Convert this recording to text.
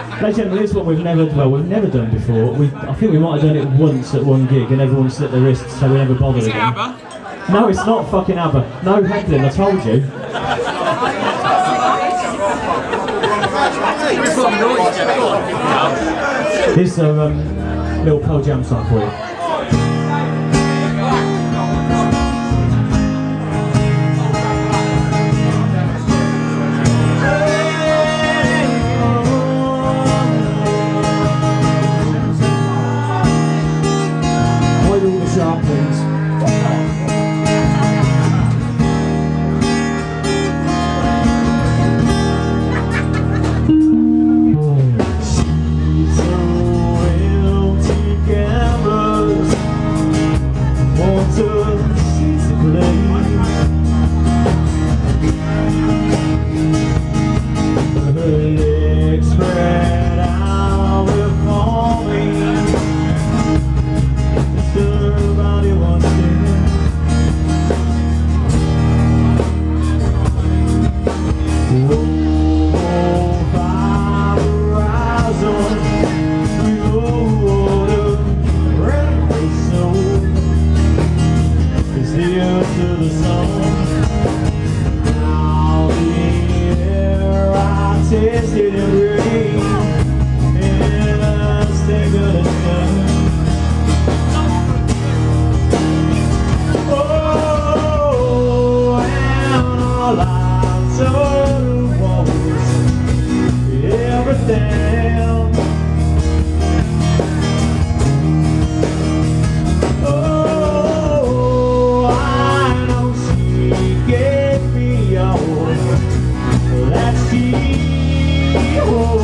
Ladies and gentlemen, this one we've never, well, we've never done before. We, I think we might have done it once at one gig and everyone slit their wrists, so we never bothered Is it again. ABBA? No, it's not fucking ABBA. No heckling, I told you. Here's a um, little Pearl Jam song for you. Spread